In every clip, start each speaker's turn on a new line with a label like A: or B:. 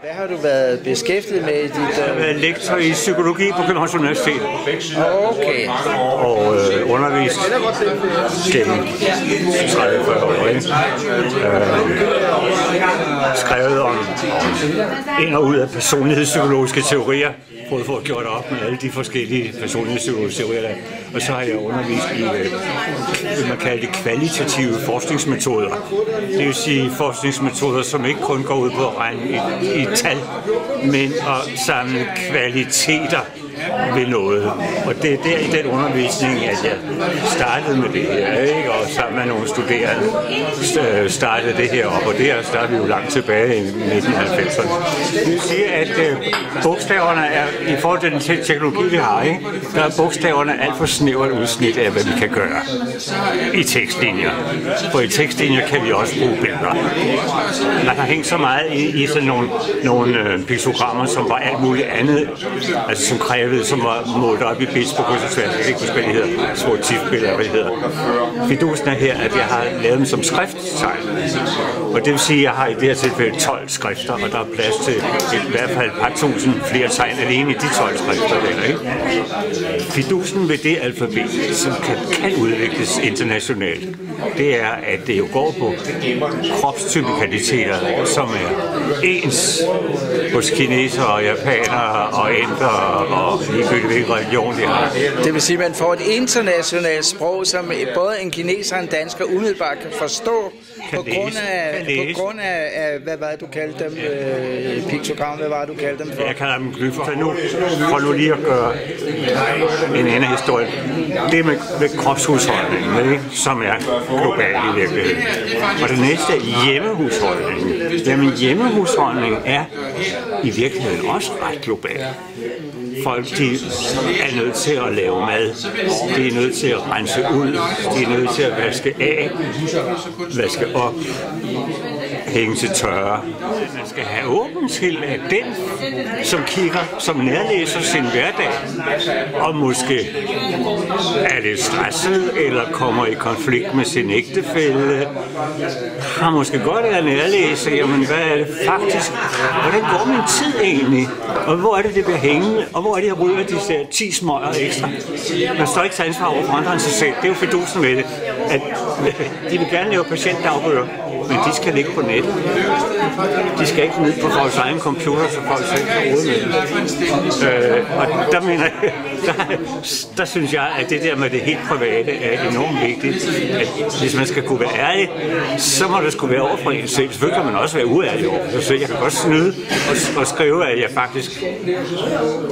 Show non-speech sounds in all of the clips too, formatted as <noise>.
A: Hvad har du været beskæftiget med i dit...
B: Jeg har været lektor i psykologi på Københavns Universitet
A: Okay.
B: og øh, undervist gennem 30 år. Øh, skrevet om ind og ud af personlighedspsykologiske teorier, prøvet for at gjort op med alle de forskellige personlighedspsykologiske teorier. Der. Og så har jeg undervist i, øh, man kalder det, kvalitative forskningsmetoder. Det vil sige forskningsmetoder, som ikke kun går ud på at regne i, i tal, men at samle kvaliteter ved noget. Og det er der i den undervisning, at jeg startede med det her, ikke? og sammen med nogle studerende øh, startede det her op, og det her startede vi jo langt tilbage i 1990'erne. Det vil sige, at øh, bogstaverne er, i forhold til den teknologi, vi har, ikke? der er bogstaverne alt for snævert udsnit af, hvad vi kan gøre i tekstlinjer. For i tekstlinjer kan vi også bruge billeder. Man har hængt så meget i, i sådan nogle, nogle øh, piktogrammer, som var alt muligt andet, altså som David, som var målt op i bits på kryds og tværs. Jeg kan ikke huske, hvad det hedder. Sportivbilleder, hvad det hedder. Fidusen er her, at jeg har lavet dem som skrifttegn. Og det vil sige, at jeg har i det her tilfælde 12 skrifter, og der er plads til et, i hvert fald et par tusind flere tegn alene i de 12 skrifter der, ikke? Fidusen ved det alfabet, som kan, kan udvikles internationalt, det er, at det jo går på kropstypikaliteter, som er ens hos kinesere og japanere og ændre og ligegyldigt hvilken religion de har.
A: Det vil sige, at man får et internationalt sprog, som både en kineser og en dansker umiddelbart kan forstå,
B: Kan
A: på
B: læse,
A: grund af, på grund af, af hvad var det, du kaldte dem? Øh, piktogram, hvad var det, du kaldte dem for?
B: Jeg kalder dem glyfer. Så nu, for nu lige at gøre en anden historie. Det med, med kropshusholdningen, ikke? som er global i virkeligheden. Og det næste er hjemmehusholdningen. Jamen hjemmehusholdningen er i virkeligheden også ret global. Folk de er nødt til at lave mad. De er nødt til at rense ud. De er nødt til at vaske af, vaske op, hænge til tørre. Man skal have åben til, at den, som kigger, som nærlæser sin hverdag, og måske er lidt stresset, eller kommer i konflikt med sin ægtefælle, har måske godt af at nærlæse, jamen hvad er det faktisk, hvordan går min tid egentlig, og hvor er det, det bliver hængende, og hvor er det, jeg ryger de der 10 smøger ekstra. Man står ikke til ansvar over for andre end sig selv. Det er jo fidusen med det, at de vil gerne lave patientdagbøger, men de skal ligge på nettet. De skal ikke ned på vores egen computer, så folk selv kan rode med dem. Øh, og der mener jeg, <laughs> der, der synes jeg, at det der med det helt private er enormt vigtigt. At hvis man skal kunne være ærlig, så må det skulle være over for en selv. Selvfølgelig kan man også være uærlig over for sig. Jeg kan godt snyde og, og skrive, at jeg faktisk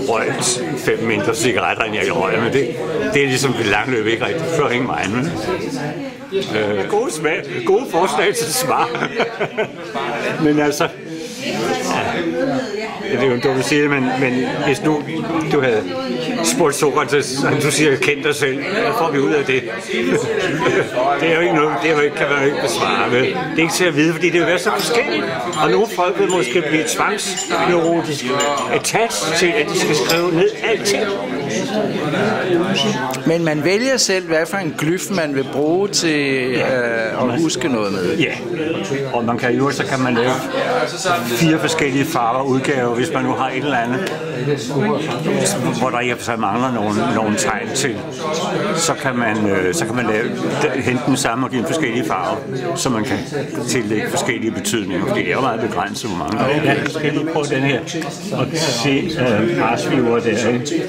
B: røg fem mindre cigaretter, end jeg røg. Men det, det er ligesom det lange løb ikke rigtigt. før ingen mig. Men, øh, gode, smag, gode forslag til svar. men altså, Ja, det er jo dumt at sige det, men, men hvis nu du havde spurgt Sokrates, og du siger, kend dig selv, hvad får vi ud af det? <laughs> det er jo ikke noget, det er jo ikke, kan man jo ikke besvare med. Det er ikke til at vide, fordi det vil være så forskelligt. Og nogle folk vil måske blive tvangsneurotisk attached til, at de skal skrive ned alting.
A: Men man vælger selv, hvad for en glyf man vil bruge til øh, at huske noget med.
B: Ja, og man kan jo så kan man lave fire forskellige farver udgaver, hvis man nu har et eller andet, hvor der i og for sig mangler nogle, nogle tegn til. Så kan man, øh, så kan man lave, hente den samme og give en forskellige farver, så man kan tillægge forskellige betydninger, fordi det er jo meget begrænset, hvor mange der er. Ja, skal lige prøve den her og se øh, Marsviver der, ikke?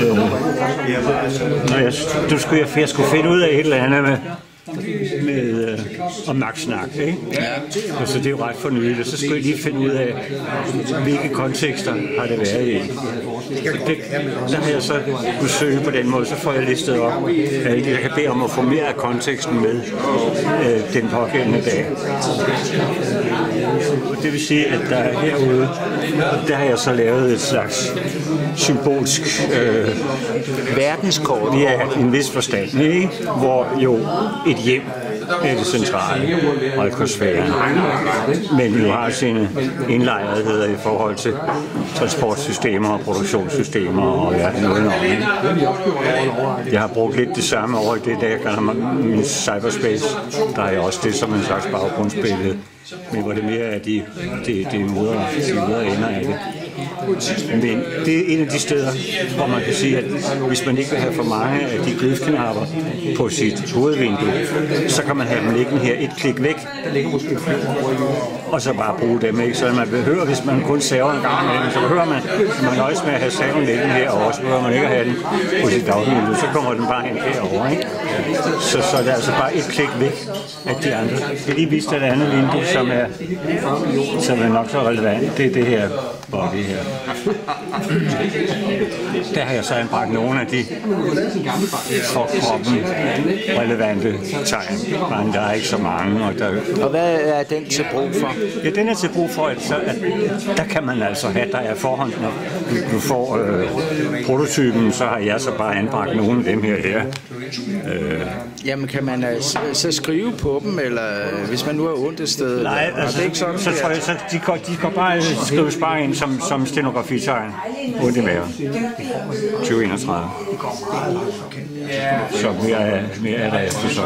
B: Øh, når jeg, du skulle, jeg, jeg skulle finde ud af et eller andet med, med om naksnak, ikke? Ja. Altså det er jo ret fornyeligt. Så skulle jeg lige finde ud af, hvilke kontekster har det været i. Og det, der har jeg så kunne søge på den måde, så får jeg listet op alle de, jeg kan bede om at få mere af konteksten med øh, den pågældende dag. Og det vil sige, at der er herude, der har jeg så lavet et slags symbolsk øh,
A: Verdenskort.
B: Ja, en vis forstand, ikke? hvor jo et hjem er det centrale, oikosfæren. Men jo har sine indlejretheder i forhold til transportsystemer og produktionssystemer og verden udenom. ikke? Jeg har brugt lidt det samme over i det, der jeg kalder min cyberspace. Der er også det som en slags baggrundsbillede. Men hvor det mere er de, de, de, modere, de ydre ender af det. Men det er en af de steder, hvor man kan sige, at hvis man ikke vil have for mange af de glyfknapper på sit hovedvindue, så kan man have dem liggende her et klik væk, Der ligger måske og så bare bruge dem. Ikke? Så man behøver, hvis man kun saver en gang imellem, så behøver man, man nøjes med at have saven liggende her, og så behøver man ikke at have den på sit dagvindue, så kommer den bare ind herovre. Ikke? Så, så det er altså bare et klik væk af de andre. Det er lige vist et andet vindue, som er, som er nok så relevant. Det er det her body her. Der har jeg så anbragt nogle af de for kroppen relevante tegn, men der er ikke så mange. Og der,
A: Og hvad er den til brug for?
B: Ja, den er til brug for, at, så, at der kan man altså have, der er forhånd, når du, får øh, prototypen, så har jeg så bare anbragt nogle af dem her her. Øh,
A: Jamen, kan man s- så skrive på dem, eller øh, hvis man nu er ondt et sted?
B: Nej,
A: eller-
B: altså,
A: det er ikke sådan,
B: så tror jeg, så de går, de går bare, skrives bare ind som, som stenografitegn. Ondt i maven. 2031. Så mere, er- mere er der efter så.